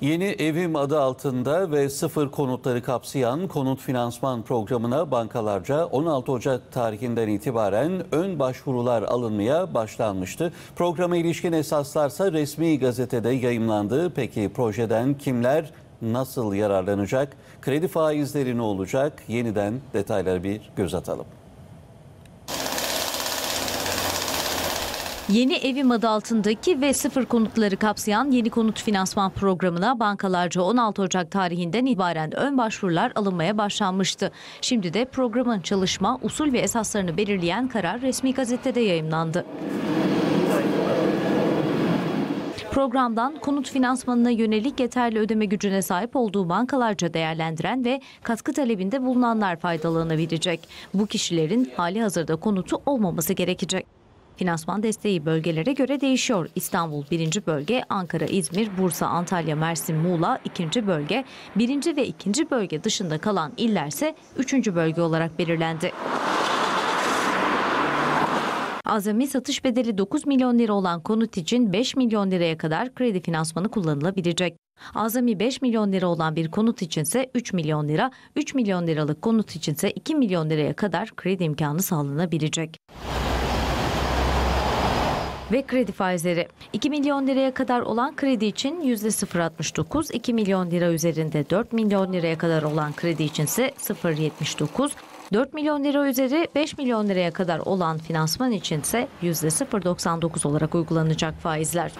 Yeni evim adı altında ve sıfır konutları kapsayan konut finansman programına bankalarca 16 Ocak tarihinden itibaren ön başvurular alınmaya başlanmıştı. Programa ilişkin esaslarsa resmi gazetede yayımlandı. Peki projeden kimler nasıl yararlanacak? Kredi faizleri ne olacak? Yeniden detaylara bir göz atalım. Yeni evim adı altındaki ve sıfır konutları kapsayan yeni konut finansman programına bankalarca 16 Ocak tarihinden itibaren ön başvurular alınmaya başlanmıştı. Şimdi de programın çalışma, usul ve esaslarını belirleyen karar resmi gazetede yayımlandı. Programdan konut finansmanına yönelik yeterli ödeme gücüne sahip olduğu bankalarca değerlendiren ve katkı talebinde bulunanlar faydalanabilecek. Bu kişilerin hali hazırda konutu olmaması gerekecek. Finansman desteği bölgelere göre değişiyor. İstanbul 1. bölge, Ankara, İzmir, Bursa, Antalya, Mersin, Muğla 2. bölge, 1. ve 2. bölge dışında kalan illerse 3. bölge olarak belirlendi. Azami satış bedeli 9 milyon lira olan konut için 5 milyon liraya kadar kredi finansmanı kullanılabilecek. Azami 5 milyon lira olan bir konut içinse 3 milyon lira, 3 milyon liralık konut içinse 2 milyon liraya kadar kredi imkanı sağlanabilecek ve kredi faizleri. 2 milyon liraya kadar olan kredi için %0.69, 2 milyon lira üzerinde 4 milyon liraya kadar olan kredi için ise 0.79, 4 milyon lira üzeri 5 milyon liraya kadar olan finansman için ise %0.99 olarak uygulanacak faizler.